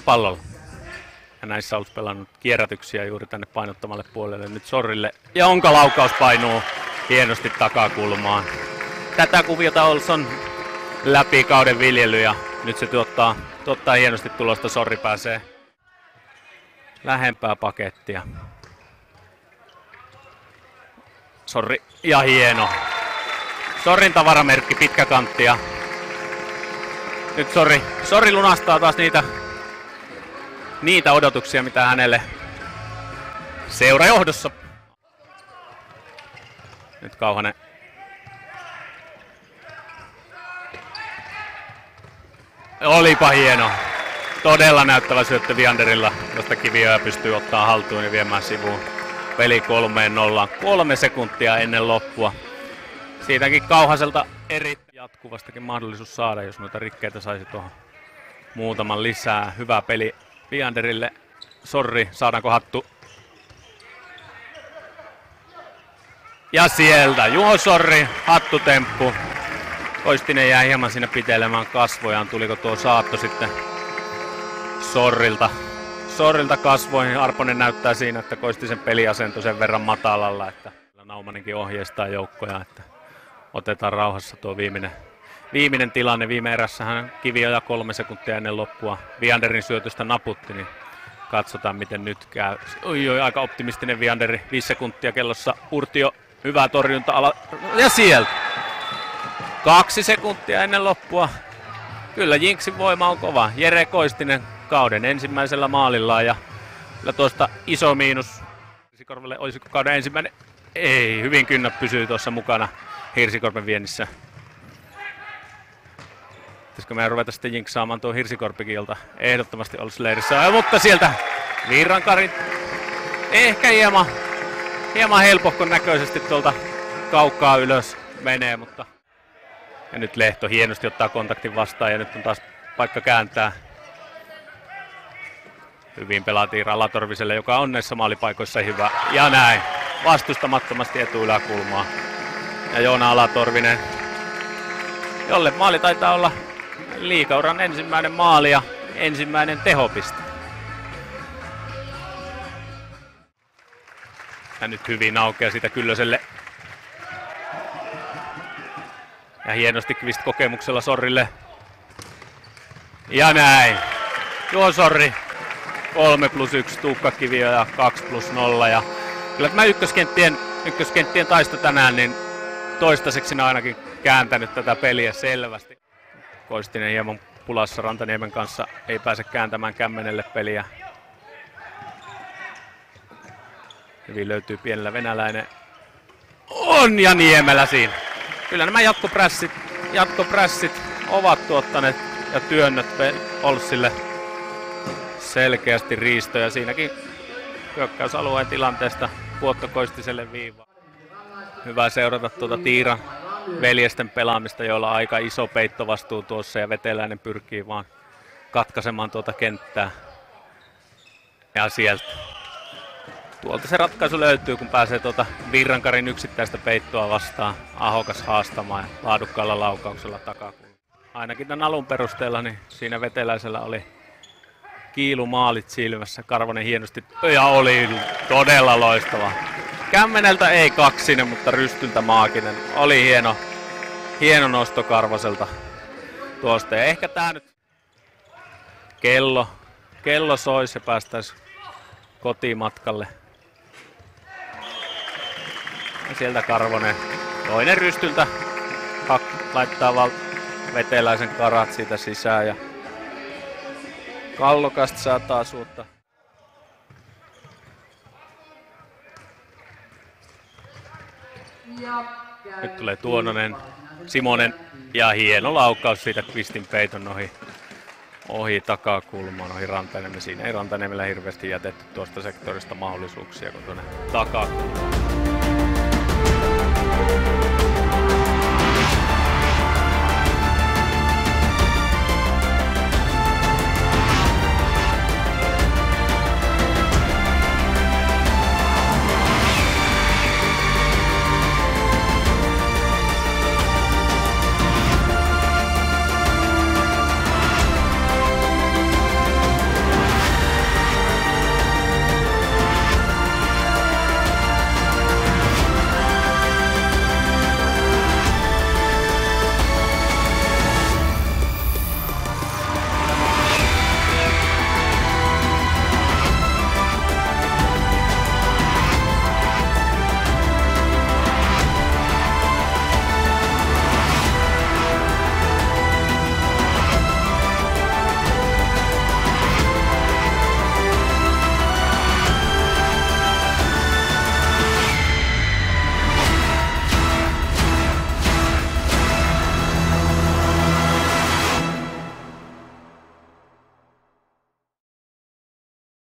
Holappa pallolla. Ja näissä olisi pelannut kierrätyksiä juuri tänne painottamalle puolelle nyt Sorrille. Ja onka laukaus painuu hienosti takakulmaan. Tätä kuviota Olson läpi kauden viljely ja nyt se tuottaa, tuottaa hienosti tulosta. Sorri pääsee lähempää pakettia. Sorri ja hieno. Sorrin tavaramerkki, pitkä kantti ja nyt Sorri, Sorri lunastaa taas niitä, niitä odotuksia, mitä hänelle seurajohdossa. Nyt Kauhanen Olipa hieno. Todella näyttävä syöttö Vianderilla, josta kiviöä pystyy ottaa haltuun ja viemään sivuun. Peli kolmeen nollaan. Kolme sekuntia ennen loppua. Siitäkin Kauhaselta eri jatkuvastakin mahdollisuus saada, jos noita rikkeitä saisi tuohon muutaman lisää. Hyvä peli Vianderille. Sorri, saadaanko hattu? Ja sieltä Juho Sorri, hattutemppu. Koistinen jäi hieman sinne pitelemään kasvojaan. Tuliko tuo saatto sitten Sorrilta? Sorrilta kasvoihin. Arponen näyttää siinä, että Koistisen peliasento sen verran matalalla, että Naumanenkin ohjeistaa joukkoja, että otetaan rauhassa tuo viimeinen, viimeinen tilanne. Viime erässähän ja kolme sekuntia ennen loppua Vianderin syötöstä naputti, niin katsotaan miten nyt käy. Oi, oi aika optimistinen Vianderi, viisi sekuntia kellossa. Urtio, hyvä torjunta ala. Ja sieltä Kaksi sekuntia ennen loppua. Kyllä Jinksin voima on kova. Jere Koistinen kauden ensimmäisellä maalillaan ja kyllä tuosta iso miinus Hirsikorvelle olisiko kauden ensimmäinen? Ei, hyvin kynnä pysyy tuossa mukana Hirsikorpen viennissä. Pitäisikö meidän ruveta sitten jinksaamaan tuo Hirsikorpikin, ehdottomasti olisi leirissä. Ja, mutta sieltä Virrankarin ehkä hieman, hieman helpohkon näköisesti tuolta kaukaa ylös menee, mutta ja nyt Lehto hienosti ottaa kontaktin vastaan ja nyt on taas paikka kääntää. Hyvin pelaatiin Ralatorviselle, joka on näissä maalipaikoissa hyvä. Ja näin. Vastustamattomasti etuyläkulmaa. Ja Joona Alatorvinen, jolle maali taitaa olla liikauran ensimmäinen maali ja ensimmäinen tehopiste. Ja nyt hyvin aukeaa sitä Kyllöselle ja hienosti Kvist kokemuksella Sorrille. Ja näin. Tuo Sorri. 3 plus 1 Tuukka Kiviö ja 2 plus 0. Ja kyllä tämä ykköskenttien, ykköskenttien taisto tänään, niin toistaiseksi ainakin kääntänyt tätä peliä selvästi. Koistinen hieman pulassa Rantaniemen kanssa ei pääse kääntämään kämmenelle peliä. Hyvin löytyy pienellä venäläinen. On ja Niemelä siinä kyllä nämä jatkoprässit, jatkoprässit ovat tuottaneet ja työnnöt Olssille selkeästi riistoja. Siinäkin hyökkäysalueen tilanteesta Puottokoistiselle viiva. Hyvä seurata tuota Tiiran veljesten pelaamista, joilla on aika iso peittovastuu tuossa ja veteläinen pyrkii vaan katkaisemaan tuota kenttää. Ja sieltä tuolta se ratkaisu löytyy, kun pääsee tuota Virrankarin yksittäistä peittoa vastaan. Ahokas haastamaan ja laadukkaalla laukauksella takakulma. Ainakin tämän alun perusteella, niin siinä veteläisellä oli kiilu maalit silmässä. Karvonen hienosti ja oli todella loistava. Kämmeneltä ei kaksinen, mutta rystyltä maaginen. Oli hieno, hieno nosto Karvoselta tuosta. Ja ehkä tää nyt kello, kello soisi ja päästäisiin kotimatkalle ja sieltä Karvonen toinen rystyltä hak- laittaa val- veteläisen karat siitä sisään ja Kallokasta saa taas uutta. Nyt tulee Tuononen, Simonen ja hieno laukaus siitä Kvistin peiton ohi, ohi takakulmaan, ohi Rantaniemen. Siinä ei Rantaniemellä hirveästi jätetty tuosta sektorista mahdollisuuksia, kun tuonne takakulmaan.